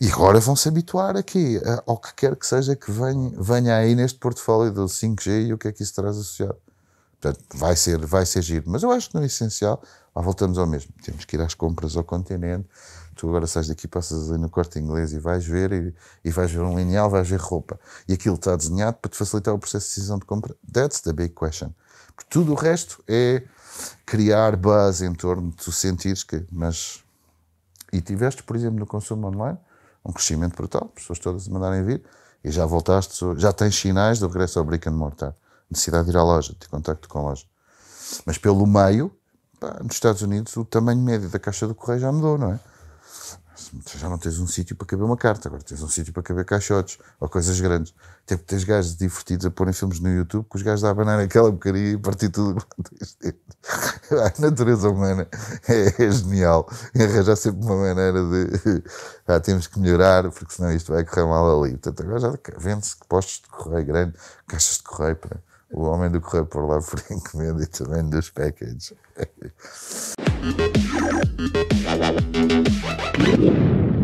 E agora vão se habituar aqui ao que quer que seja que venha, venha aí neste portfólio do 5G e o que é que isso traz associado. Portanto, vai ser, vai ser giro. Mas eu acho que no essencial, lá voltamos ao mesmo. Temos que ir às compras ao continente, tu agora sais daqui, passas ali no corte inglês e vais ver, e, e vais ver um lineal, vais ver roupa. E aquilo está desenhado para te facilitar o processo de decisão de compra. That's the big question. Porque tudo o resto é criar base em torno de tu sentires que. Mas. E tiveste, por exemplo, no consumo online, um crescimento brutal, pessoas todas a mandarem vir, e já voltaste, já tens sinais do regresso ao brick and mortar. Necessidade de ir à loja, de contacto com a loja. Mas pelo meio, nos Estados Unidos, o tamanho médio da caixa do correio já mudou, não é? Já não tens um sítio para caber uma carta, agora tens um sítio para caber caixotes ou coisas grandes. Até porque tens gajos divertidos a porem filmes no YouTube que os gajos a abanar aquela bocaria e partir tudo. a natureza humana é, é genial. Arranjar sempre uma maneira de. Ah, temos que melhorar porque senão isto vai correr mal ali. Portanto, agora já vende-se postos de correio grande, caixas de correio para o homem do correio por lá por encomenda e também dos packages.